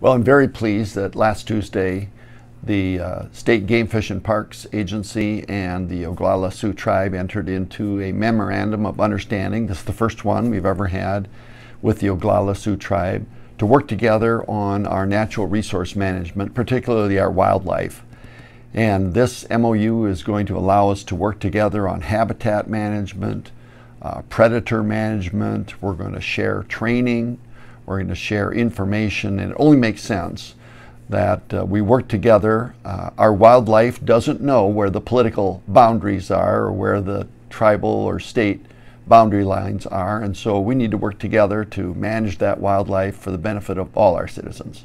Well, I'm very pleased that last Tuesday the uh, State Game Fish and Parks Agency and the Oglala Sioux Tribe entered into a memorandum of understanding. This is the first one we've ever had with the Oglala Sioux Tribe to work together on our natural resource management, particularly our wildlife. And this MOU is going to allow us to work together on habitat management, uh, predator management. We're going to share training we're going to share information, and it only makes sense that uh, we work together. Uh, our wildlife doesn't know where the political boundaries are or where the tribal or state boundary lines are, and so we need to work together to manage that wildlife for the benefit of all our citizens.